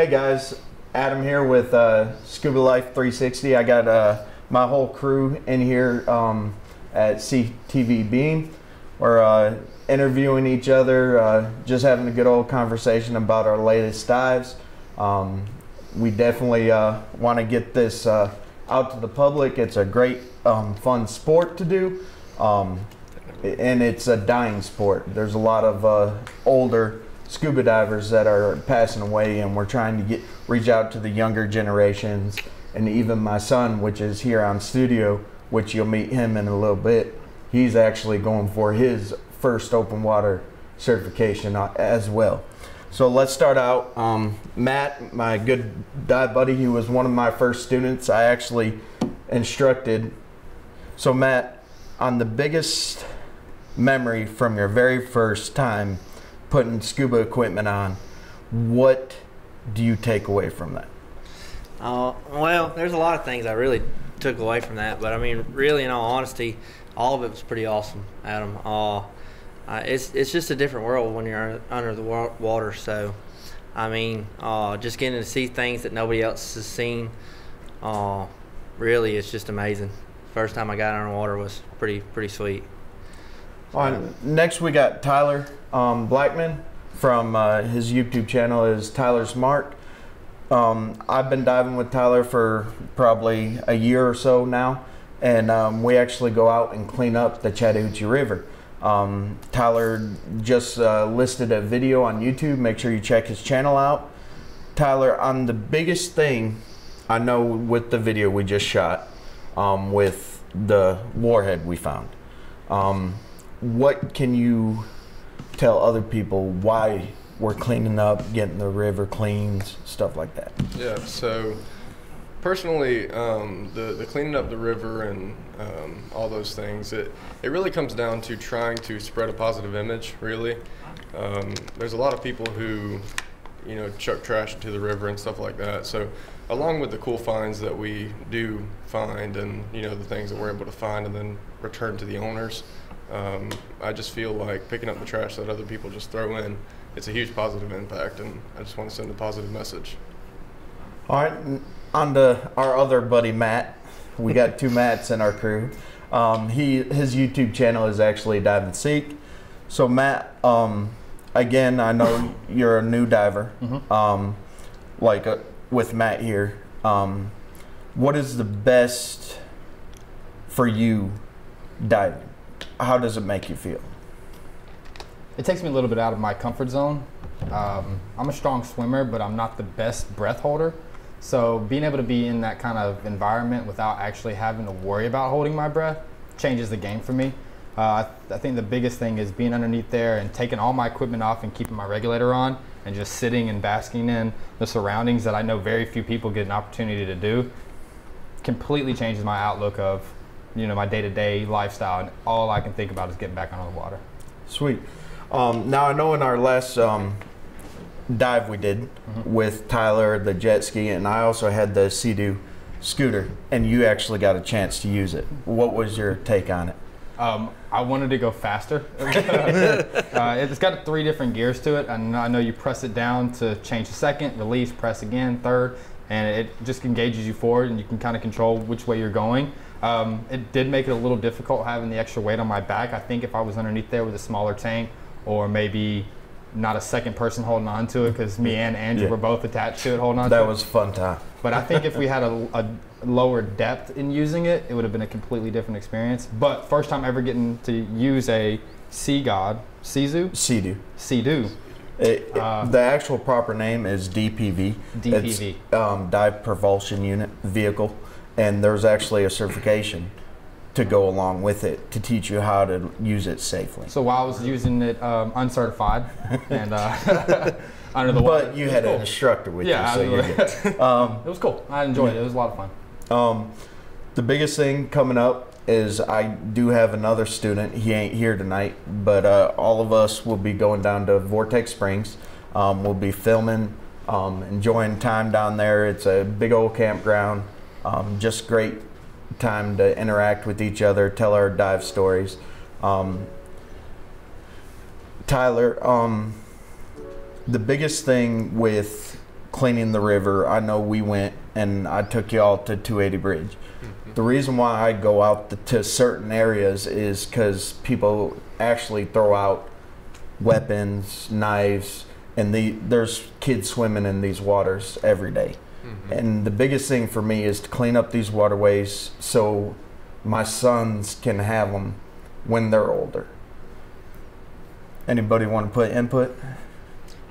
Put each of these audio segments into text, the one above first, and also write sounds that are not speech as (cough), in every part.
Hey guys, Adam here with uh, Scuba Life 360. I got uh, my whole crew in here um, at CTV Beam. We're uh, interviewing each other, uh, just having a good old conversation about our latest dives. Um, we definitely uh, want to get this uh, out to the public. It's a great, um, fun sport to do, um, and it's a dying sport. There's a lot of older scuba divers that are passing away, and we're trying to get reach out to the younger generations, and even my son, which is here on studio, which you'll meet him in a little bit. He's actually going for his first open water certification uh, as well. So let's start out. Um, Matt, my good dive buddy, he was one of my first students. I actually instructed. So Matt, on the biggest memory from your very first time putting scuba equipment on, what do you take away from that? Uh, well, there's a lot of things I really took away from that, but I mean, really, in all honesty, all of it was pretty awesome, Adam. Uh, uh, it's it's just a different world when you're under the water. So, I mean, uh, just getting to see things that nobody else has seen, uh, really, it's just amazing. First time I got underwater was pretty pretty sweet. On next, we got Tyler um, Blackman from uh, his YouTube channel is Tyler Smart. Um, I've been diving with Tyler for probably a year or so now, and um, we actually go out and clean up the Chattahoochee River. Um, Tyler just uh, listed a video on YouTube. Make sure you check his channel out. Tyler, on the biggest thing I know with the video we just shot um, with the warhead we found. What can you tell other people why we're cleaning up, getting the river cleaned, stuff like that? Yeah, so personally, um, the, the cleaning up the river and um, all those things, it, it really comes down to trying to spread a positive image, really. Um, there's a lot of people who, you know, chuck trash into the river and stuff like that. So, along with the cool finds that we do find and, you know, the things that we're able to find and then return to the owners, um, I just feel like picking up the trash that other people just throw in, it's a huge positive impact, and I just want to send a positive message. All right, on to our other buddy Matt. We got two (laughs) Matts in our crew. Um, he his YouTube channel is actually Dive and Seek. So Matt, um, again, I know you're a new diver. Mm-hmm. Um, like uh, with Matt here, um, what is the best for you diving? How does it make you feel? It takes me a little bit out of my comfort zone. Um, I'm a strong swimmer, but I'm not the best breath holder. So being able to be in that kind of environment without actually having to worry about holding my breath changes the game for me. Uh, I, th- I think the biggest thing is being underneath there and taking all my equipment off and keeping my regulator on and just sitting and basking in the surroundings that I know very few people get an opportunity to do. Completely changes my outlook of, you know, my day-to-day lifestyle, and all I can think about is getting back on the water. Sweet. Um, now I know in our last um, dive we did Mm-hmm. with Tyler the jet ski, and I also had the Sea-Doo scooter, and you actually got a chance to use it. What was your take on it? Um, I wanted to go faster. (laughs) (laughs) uh, it's got three different gears to it, and I know you press it down to change the second, release, press again, third, and it just engages you forward, and you can kind of control which way you're going. Um, it did make it a little difficult having the extra weight on my back. I think if I was underneath there with a smaller tank, or maybe not a second person holding on to it, because me and Andrew Yeah. were both attached to it holding on That to it. That was a fun time. But I think if we had a, (laughs) a lower depth in using it, it would have been a completely different experience. But first time ever getting to use a Sea God, Sea-Zoo, Sea-Doo. Sea-Doo. It, it- Uh, the actual proper name is DPV. DPV. It's, um, dive propulsion unit vehicle, and there's actually a certification to go along with it to teach you how to use it safely. So while I was using it um, uncertified (laughs) and uh, (laughs) under the water, But you had cool. an instructor with Yeah, you, so you're good. (laughs) Um, it was cool. I enjoyed it. It was a lot of fun. Um, the biggest thing coming up is I do have another student. He ain't here tonight, but uh, all of us will be going down to Vortex Springs. Um, we'll be filming, um, enjoying time down there. It's a big old campground. Um, just great time to interact with each other, tell our dive stories. Um, Tyler, um, the biggest thing with cleaning the river, I know we went and I took y'all to 280 Bridge. The reason why I go out to, to certain areas is because people actually throw out weapons, knives, and the there's kids swimming in these waters every day. And the biggest thing for me is to clean up these waterways so my sons can have them when they're older. Anybody want to put input?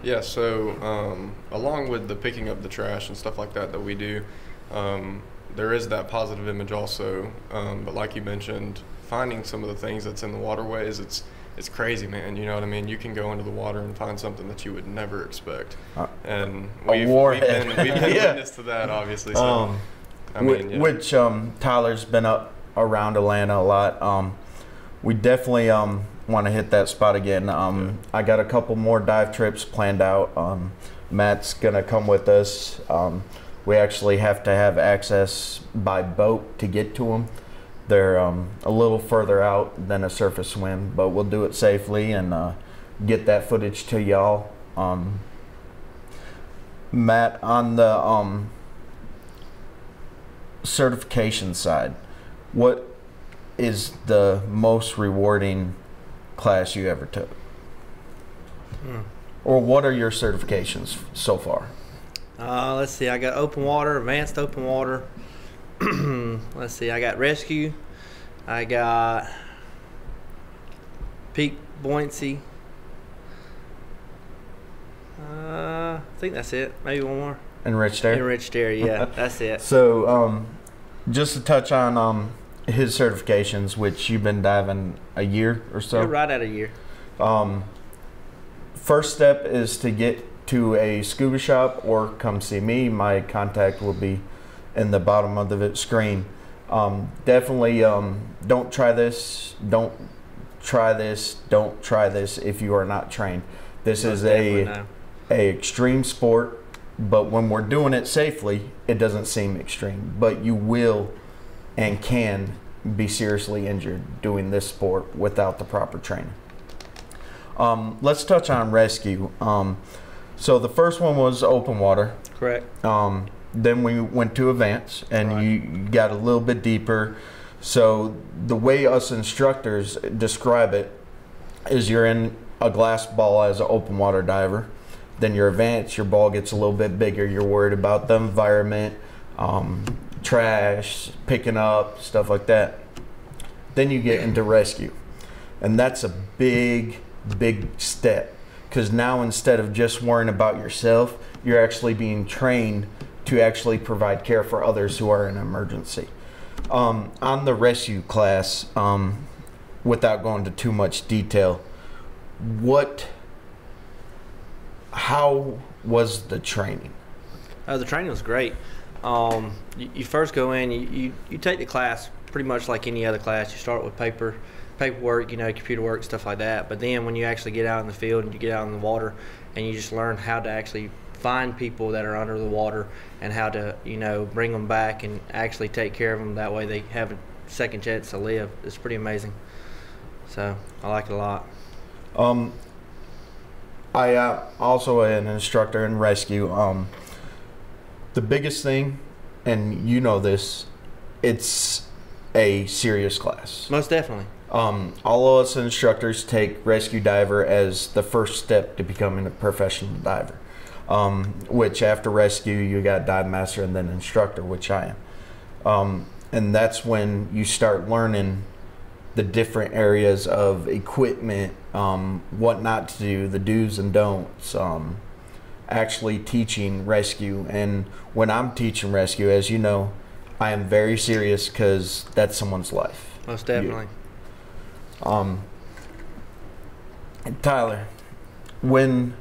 Yeah, so um, along with the picking up the trash and stuff like that that we do, um, there is that positive image also. Um, but like you mentioned, finding some of the things that's in the waterways, it's it's crazy, man. You know what I mean? You can go into the water and find something that you would never expect, Uh, and we've, we've been we've been (laughs) Yeah. witness to that, obviously. So Um, I mean, yeah. which um, Tyler's been up around Atlanta a lot. Um, we definitely um, want to hit that spot again. Um, I got a couple more dive trips planned out. Um, Matt's gonna come with us. Um, we actually have to have access by boat to get to them. They're um, a little further out than a surface swim, but we'll do it safely and uh, get that footage to y'all. Um, Matt, on the um, certification side, what is the most rewarding class you ever took? Hmm. Or what are your certifications so far? Uh, let's see. I got open water, advanced open water. (clears throat) let's see. I got rescue. I got peak buoyancy. Uh, I think that's it. Maybe one more. Enriched air? Enriched air, Yeah, (laughs) that's it. So, um, just to touch on um, his certifications, which you've been diving a year or so. You're right at a year. Um, first step is to get to a scuba shop or come see me. My contact will be in the bottom of the screen. Um, definitely um, don't try this. Don't try this. Don't try this if you are not trained. This Most is a no. a extreme sport, but when we're doing it safely, it doesn't seem extreme. But you will and can be seriously injured doing this sport without the proper training. Um, let's touch on rescue. Um, so the first one was open water. correct. Um, then we went to advance, and Right. you, you got a little bit deeper. So the way us instructors describe it is you're in a glass ball as an open water diver. Then your advance, your ball gets a little bit bigger. You're worried about the environment, um, trash, picking up, stuff like that. Then you get into rescue. And that's a big, big step. Because now instead of just worrying about yourself, you're actually being trained to actually provide care for others who are in emergency. Um, on the rescue class, um, without going into too much detail, what, how was the training? Uh, the training was great. Um, you, you first go in, you, you, you take the class pretty much like any other class. You start with paper, paperwork, you know, computer work, stuff like that. But then when you actually get out in the field and you get out in the water, and you just learn how to actually find people that are under the water and how to, you know, bring them back and actually take care of them. That way they have a second chance to live. It's pretty amazing. So I like it a lot. Um, I uh, also an instructor in rescue. Um, the biggest thing, and you know this, it's a serious class. Most definitely. Um, all of us instructors take rescue diver as the first step to becoming a professional diver. Um, which after rescue you got dive master and then instructor, which I am. Um, and that's when you start learning the different areas of equipment, um, what not to do, the do's and don'ts. Um, actually teaching rescue, and when I'm teaching rescue, as you know, I am very serious because that's someone's life. Most definitely. Um, Tyler, when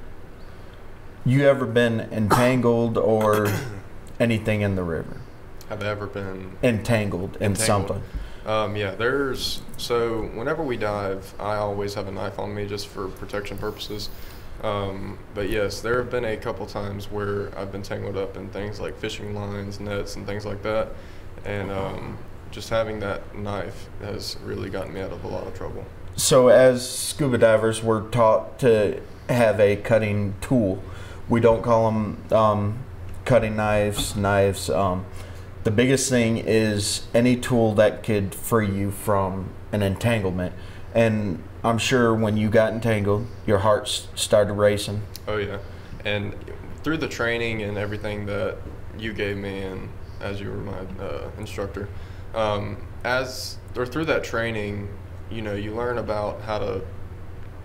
you ever been entangled or (coughs) anything in the river? have ever been Entangled in something. Um, yeah, there's so whenever we dive, I always have a knife on me just for protection purposes. Um, but yes, there have been a couple times where I've been tangled up in things like fishing lines, nets, and things like that, and um, just having that knife has really gotten me out of a lot of trouble. So, as scuba divers, we're taught to have a cutting tool. We don't call them um, cutting knives, knives. Um, the biggest thing is any tool that could free you from an entanglement. And I'm sure when you got entangled, your heart started racing. Oh yeah, and through the training and everything that you gave me, and as you were my uh, instructor, um, as or through that training, you know, you learn about how to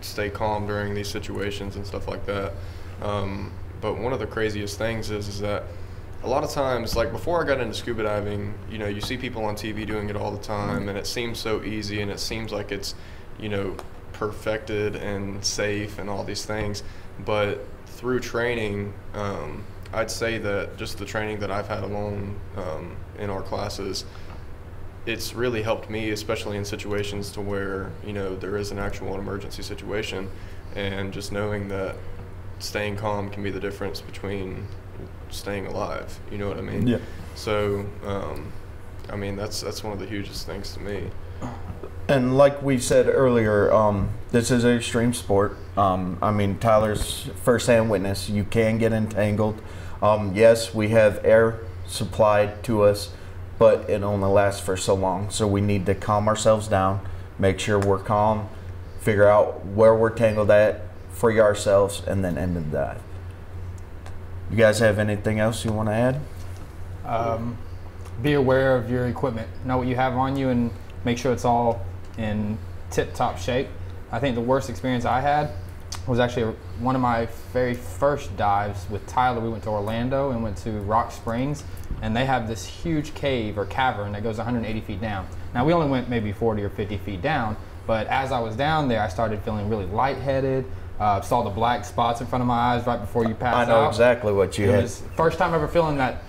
stay calm during these situations and stuff like that. Um, but one of the craziest things is is that a lot of times, like before I got into scuba diving, you know, you see people on TV doing it all the time, and it seems so easy, and it seems like it's, you know, perfected and safe and all these things. But through training, um, I'd say that just the training that I've had alone um, in our classes, it's really helped me, especially in situations to where you know there is an actual emergency situation, and just knowing that staying calm can be the difference between staying alive. You know what I mean? Yeah. So, um, I mean that's that's one of the hugest things to me. And like we said earlier, um, this is an extreme sport. Um, I mean, Tyler's firsthand witness. You can get entangled. Um, yes, we have air supplied to us, but it only lasts for so long. So we need to calm ourselves down, make sure we're calm, figure out where we're tangled at, free ourselves, and then end the dive. You guys have anything else you want to add? Um, be aware of your equipment. Know what you have on you and make sure it's all in tip-top shape. I think the worst experience I had was actually one of my very first dives with Tyler. We went to Orlando and went to Rock Springs, and they have this huge cave or cavern that goes 180 feet down. Now we only went maybe 40 or 50 feet down, but as I was down there, I started feeling really lightheaded. Uh, saw the black spots in front of my eyes right before you passed out. I know out. exactly what you It had. first time ever feeling that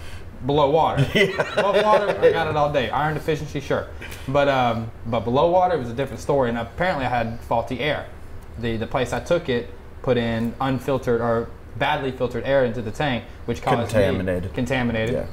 below water. (laughs) Above water, I got it all day. Iron deficiency, sure, but um, but below water, it was a different story. And apparently, I had faulty air. The the place I took it put in unfiltered or badly filtered air into the tank, which caused Contaminated. me contaminated. Yeah.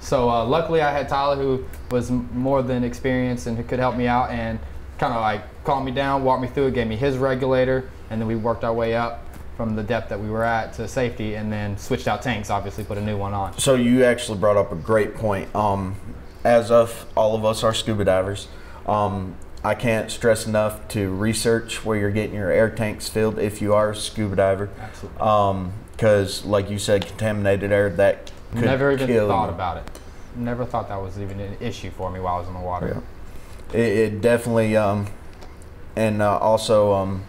So uh, luckily, I had Tyler, who was more than experienced and who could help me out and kind of like calm me down, walk me through it, gave me his regulator, and then we worked our way up from the depth that we were at to safety, and then switched out tanks. Obviously, put a new one on. So you actually brought up a great point. Um, as of all of us are scuba divers, um, I can't stress enough to research where you're getting your air tanks filled if you are a scuba diver. Absolutely. Because, like you said, contaminated air that could Never even thought you. about it. Never thought that was even an issue for me while I was in the water. It, it definitely, um, and uh, also um,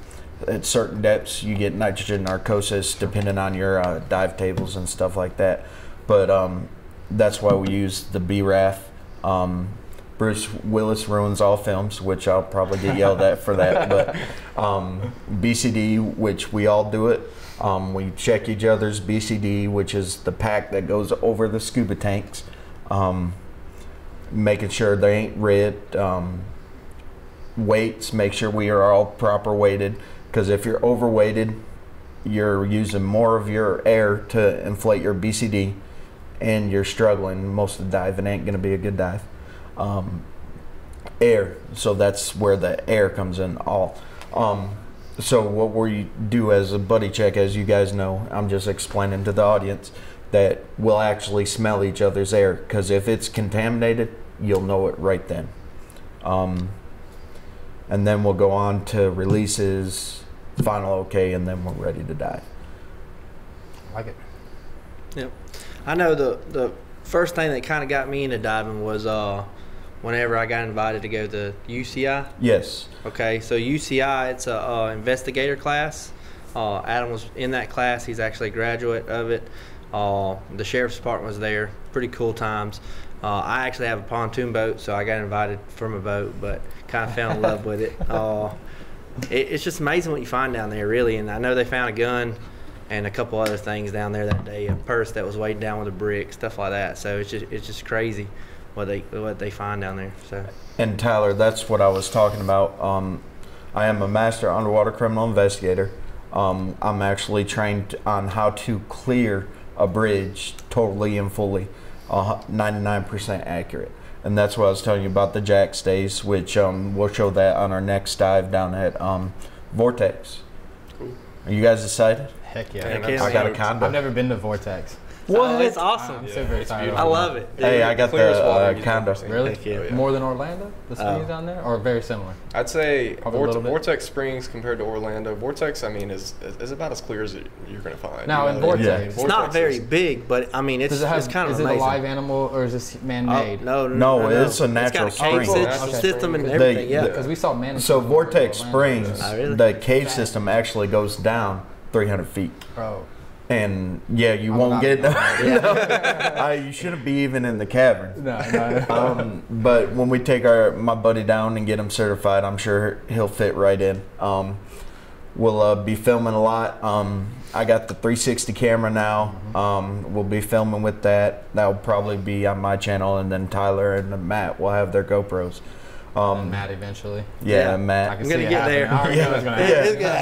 at certain depths, you get nitrogen narcosis depending on your uh, dive tables and stuff like that. But um, that's why we use the BRAF. Um, Bruce Willis ruins all films, which I'll probably get yelled at for that. But (laughs) um, BCD, which we all do it. Um, we check each other's BCD, which is the pack that goes over the scuba tanks. Um, making sure they ain't red. Um, weights, make sure we are all proper weighted. Because if you're overweighted, you're using more of your air to inflate your BCD, and you're struggling. Most of the dive, ain't going to be a good dive. Um, air, so that's where the air comes in. All. Um, so what we do as a buddy check, as you guys know, I'm just explaining to the audience that we'll actually smell each other's air because if it's contaminated, you'll know it right then. Um, and then we'll go on to releases, final okay, and then we're ready to dive. Like it. Yep. I know the the first thing that kind of got me into diving was uh, whenever I got invited to go to UCI. Yes. Okay, so UCI, it's a uh, investigator class. Uh, Adam was in that class. He's actually a graduate of it. Uh, the sheriff's department was there. Pretty cool times. Uh, I actually have a pontoon boat, so I got invited from a boat, but kind of fell in love with it. Uh, it. It's just amazing what you find down there, really. And I know they found a gun and a couple other things down there that day. A purse that was weighed down with a brick, stuff like that. So it's just it's just crazy what they what they find down there. So And Tyler, that's what I was talking about. Um, I am a master underwater criminal investigator. Um, I'm actually trained on how to clear a bridge totally and fully, uh, 99% accurate. And that's what I was telling you about the jack stays, which um, we'll show that on our next dive down at um, Vortex. Cool. Are you guys excited? Heck yeah. Heck yeah. I got a stoked. condo. I've never been to Vortex. Oh, it's awesome. I'm so very. I love it. dude. Hey, I got the Clearest water uh, you've condo. Really? Yeah. Oh, yeah. More than Orlando? The springs Oh. down there, or very similar? I'd say Probably a Vorte- little bit. Vortex Springs compared to Orlando. Vortex, I mean, is is about as clear as you're gonna find. Now, you in? Vortex- Yeah. It's not very is- big, but I mean, it's it have? it's kind of is amazing. it a live animal or is this Oh, man-made? no, No, no, no, it's a natural it's got a cave spring. sy- Okay. system and They- everything. yeah. Because we saw man. So Vortex Springs, Oh, the cave system actually goes down 300 feet. Bro, And yeah, you I'm won't get. I'm uh, (laughs) (laughs) you shouldn't be even in the cavern. no, no. (laughs) Um, but when we take our my buddy down and get him certified, I'm sure he'll fit right in. Um, we'll uh, be filming a lot. Um, I got the 360 camera now. Um, we'll be filming with that. That'll probably be on my channel, and then Tyler and Matt will have their GoPros. And Um, Matt eventually. yeah, Yeah. I Matt. can I'm see gonna it get there. I already it's gonna Yeah. (laughs) happen. It's gonna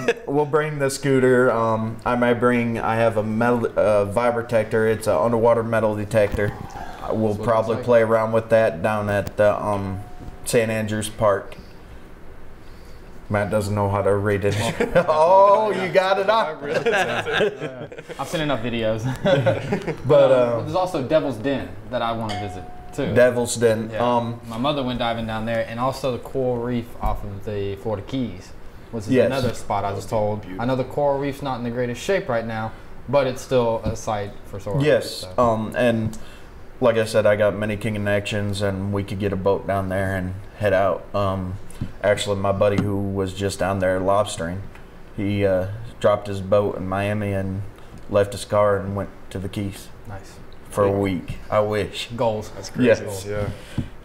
happen. um, we'll bring the scooter. Um, I might bring. I have a metal uh, vibratector. It's an underwater metal detector. We'll That's what it probably like. play around with that down at the um, St. Andrews Park. Matt doesn't know how to read it. (laughs) oh, you got it I up. really- (laughs) I've seen enough videos. But Um, uh, there's also Devil's Den that I want to visit too. Devil's Den. Yeah. Um, My mother went diving down there, and also the coral reef off of the Florida Keys, which is Yes. another spot I was told. I know the coral reef's not in the greatest shape right now, but it's still a site for sure. yes. So. Um, and like I said, I got many King connections, and we could get a boat down there and head out. Um, actually, my buddy who was just down there lobstering, he uh, dropped his boat in Miami and left his car and went to the Keys nice for a week. I wish. goals. That's Yeah. crazy. Yeah.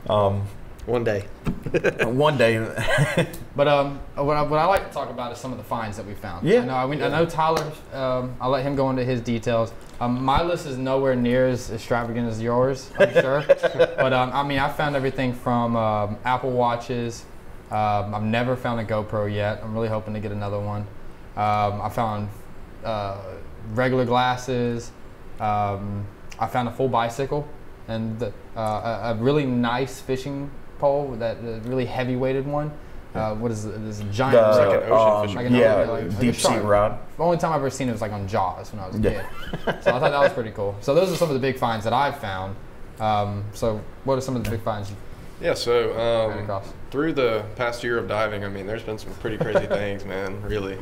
Um, One day. (laughs) one day. (laughs) But um, what I, what I like to talk about is some of the finds that we found. Yeah. I know, I, mean, I know Tyler. Um, I'll let him go into his details. Um, my list is nowhere near as extravagant as yours, I'm (laughs) sure. but um, I mean, I found everything from um, Apple Watches. Um, I've never found a GoPro yet. I'm really hoping to get another one. Um, I found uh, regular glasses. Um, I found a full bicycle and the, uh, a, a really nice fishing pole, that uh, really heavy weighted one. Uh, what is it? This giant. The, like an ocean um, fishing Like an yeah, ocean- like- like deep sea rod. The only time I've ever seen it was like on Jaws when I was a Yeah. kid. so I thought that was pretty cool. So those are some of the big finds that I've found. Um, so what are some of the big finds you've Yeah. So um, through the past year of diving, I mean, there's been some pretty crazy things, man. Really.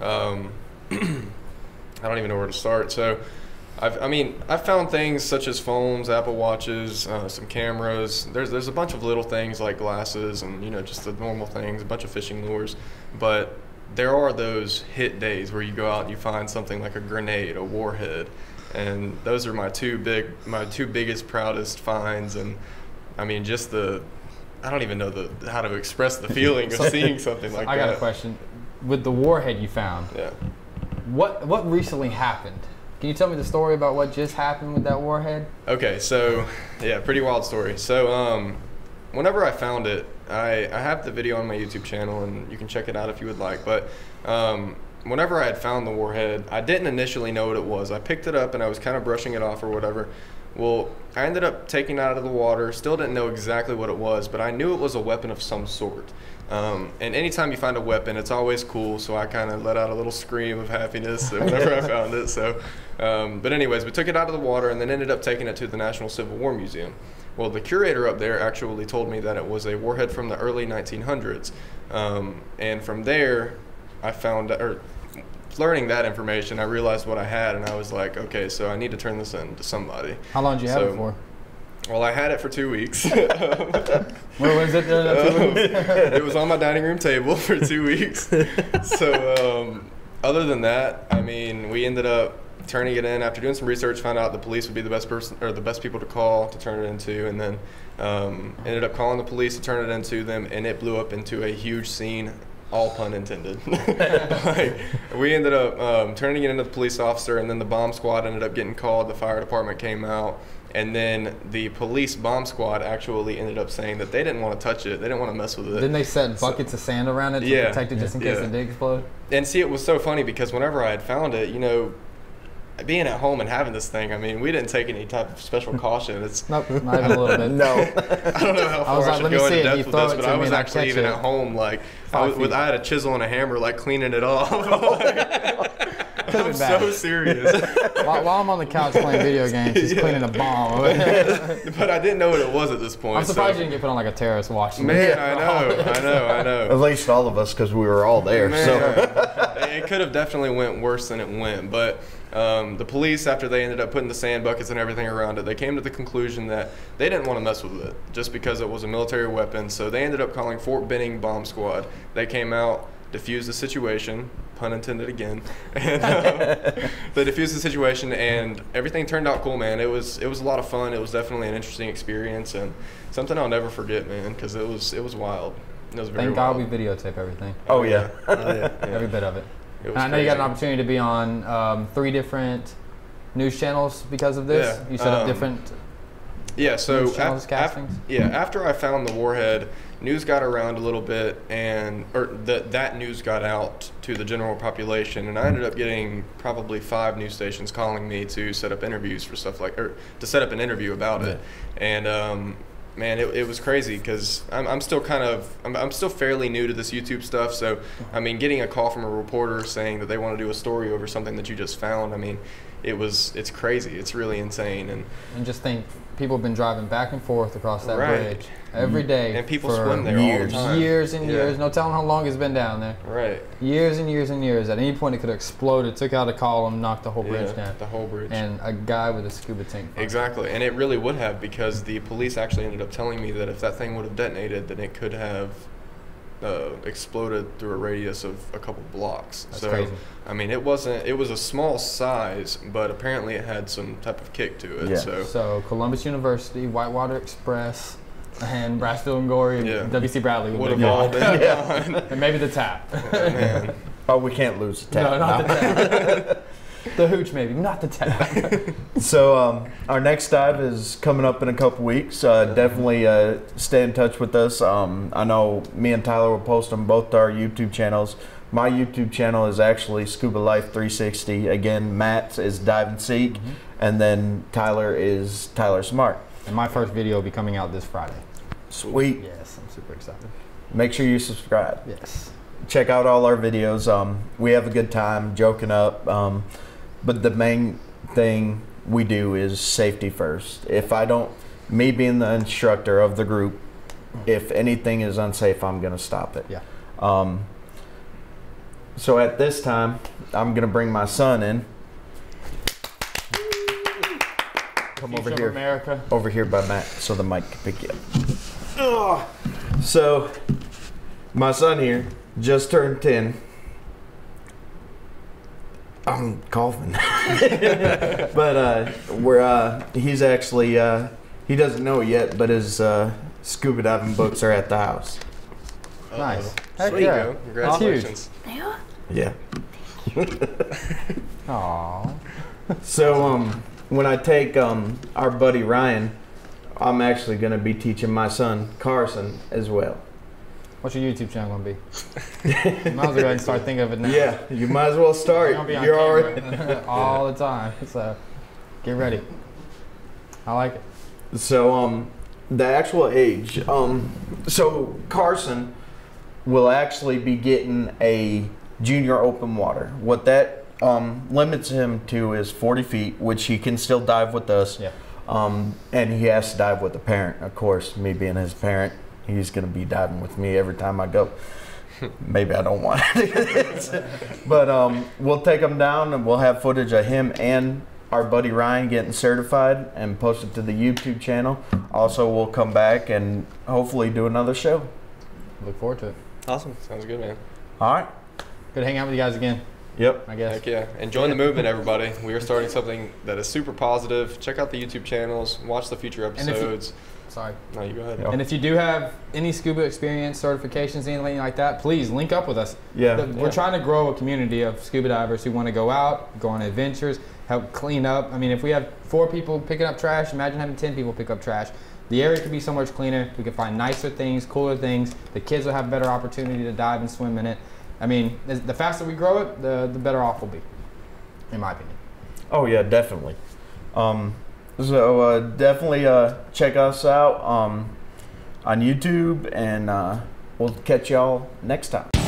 Um, (clears throat) I don't even know where to start. So, I've, I mean, I've found things such as phones, Apple watches, uh, some cameras. There's there's a bunch of little things like glasses and you know just the normal things, a bunch of fishing lures, but there are those hit days where you go out and you find something like a grenade, a warhead, and those are my two big, my two biggest, proudest finds. And I mean, just the, I don't even know the how to express the feeling of (laughs) seeing something like I that. I got a question. With the warhead you found, Yeah. what what recently happened? Can you tell me the story about what just happened with that warhead? Okay, so yeah, pretty wild story. So um, whenever I found it, I, I have the video on my YouTube channel, and you can check it out if you would like. But um, whenever I had found the warhead, I didn't initially know what it was. I picked it up and I was kind of brushing it off or whatever. Well, I ended up taking it out of the water. Still didn't know exactly what it was, but I knew it was a weapon of some sort. Um, and anytime you find a weapon, it's always cool. So I kind of let out a little scream of happiness whenever I (laughs) found it. So, um, but anyways, we took it out of the water and then ended up taking it to the National Civil War Museum. Well, the curator up there actually told me that it was a warhead from the early 1900s. Um, and from there, I found, or learning that information, I realized what I had, and I was like, okay, so I need to turn this in to somebody. How long did you have it for? Well, I had it for two weeks. (laughs) Where was it? two weeks? (laughs) it was on my dining room table for two weeks. (laughs) So, um, other than that, I mean, we ended up turning it in after doing some research. Found out the police would be the best person or the best people to call to turn it into, and then um, ended up calling the police to turn it into them, and it blew up into a huge scene. All pun intended. (laughs) like, we ended up um, turning it into the police officer, and then the bomb squad ended up getting called. The fire department came out, and then the police bomb squad actually ended up saying that they didn't want to touch it. They didn't want to mess with it. Didn't they set buckets of sand around it to Yeah. protect it just in case Yeah. it did explode? and see, it was so funny because whenever I had found it, you know, being at home and having this thing, I mean, we didn't take any type of special caution. It's (laughs) Nope, not even a little bit. No. (laughs) I don't know how far I, was like, should let me go see into you depth with this, but I was actually even it. at home, like I was, with. I had a chisel and a hammer, like cleaning it off. (laughs) I'm bad. so serious. while, while I'm on the couch playing video games, he's Yeah. cleaning a bomb. but I didn't know what it was at this point. I'm surprised so- you didn't get put on like a terrorist watch. Man, I know, I know, I know. At least all of us, because we were all there. Man, So it could have definitely went worse than it went. But um, the police, after they ended up putting the sand buckets and everything around it, they came to the conclusion that they didn't want to mess with it just because it was a military weapon. So they ended up calling Fort Benning Bomb Squad. They came out, diffused the situation, pun intended again, (laughs) and uh, (laughs) they diffused the situation, and everything turned out cool, man. It was it was a lot of fun. It was definitely an interesting experience and something I'll never forget, man, because it was it was wild. It was very Thank God we videotape everything, oh yeah. Oh, yeah. Yeah. every (laughs) bit of it. It And was I know you got an opportunity to be on um, three different news channels because of this. Yeah, You set up um, different. Yeah, so News channels, af- af- yeah, after I found the warhead, news got around a little bit, and or that that news got out to the general population, and I ended up getting probably five news stations calling me to set up interviews for stuff like, or to set up an interview about it, and um, man, it, it was crazy because I'm, I'm still kind of I'm, I'm still fairly new to this YouTube stuff, so I mean, getting a call from a reporter saying that they want to do a story over something that you just found, I mean. It was, it's crazy. It's really insane. And And just think, people have been driving back and forth across that Right. bridge every mm. day. And people for swim there years. all the time. Years and Yeah. years. No telling how long it's been down there. Right. Years and years and years. At any point, it could have exploded, took out a column, knocked the whole bridge down. The whole bridge. And a guy with a scuba tank. front. exactly. And it really would have because the police actually ended up telling me that if that thing would have detonated, then it could have uh, exploded through a radius of a couple blocks. That's so, crazy. I mean, it wasn't, it was a small size, but apparently it had some type of kick to it. Yeah. So, So Columbus University, Whitewater Express, and Brasfield and Gorrie, Yeah. W.C. Bradley would would have all been gone. (laughs) And maybe the tap. Man. Oh, we can't lose the no, tap. not the tap. (laughs) the hooch, maybe, not the tech. (laughs) So um, our next dive is coming up in a couple weeks. Uh, definitely uh, stay in touch with us. Um, I know me and Tyler will post them both to our YouTube channels. My YouTube channel is actually Scuba Life 360. Again, Matt's is Dive and Seek, and then Tyler is Tyler Smart. and my first video will be coming out this Friday. Sweet. Yes, I'm super excited. Make sure you subscribe. Yes. check out all our videos. Um, we have a good time joking up, um, but the main thing we do is safety first. If I don't, me being the instructor of the group, if anything is unsafe, I'm gonna stop it. Yeah. Um, so at this time, I'm gonna bring my son in. Come over Future of here America. over here by Matt so the mic can pick you up. Ugh. So, my son here just turned 10. I'm coughing. (laughs) but uh, we're, uh, he's actually, uh, he doesn't know it yet, but his uh, scuba diving books are at the house. Nice. There Heck you yeah. go. That's Congratulations. Yeah. (laughs) Aww. So, um, when I take um, our buddy Ryan, I'm actually going to be teaching my son Carson as well. What's your YouTube channel gonna be? (laughs) Might as well go ahead and start thinking of it now. Yeah, you might as well start. You're be on You're already. (laughs) all the time. So get ready. I like it. So um, the actual age. Um, so Carson will actually be getting a junior open water. What that um, limits him to is 40 feet, which he can still dive with us. Yeah. Um, and he has to dive with a parent. Of course, me being his parent, he's going to be diving with me every time I go. (laughs) Maybe I don't want to do this. but um, we'll take him down and we'll have footage of him and our buddy Ryan getting certified and post it to the YouTube channel. Also, we'll come back and hopefully do another show. Look forward to it. Awesome. Sounds good, man. All right. Good to hang out with you guys again. Yep. I guess. Heck yeah. And join the movement, everybody. We are starting something that is super positive. Check out the YouTube channels. Watch the future if you- episodes. Sorry. no, you go ahead. Yeah. And if you do have any scuba experience, certifications, anything like that, please link up with us. Yeah. The- We're Yeah. trying to grow a community of scuba divers who want to go out, go on adventures, help clean up. I mean, if we have four people picking up trash, imagine having 10 people pick up trash. The area could be so much cleaner. We could find nicer things, cooler things. The kids will have better opportunity to dive and swim in it. I mean, the faster we grow it, the, the better off we'll be, in my opinion. Oh yeah, definitely. Um, so uh, definitely uh, check us out um, on YouTube, and uh, we'll catch y'all next time.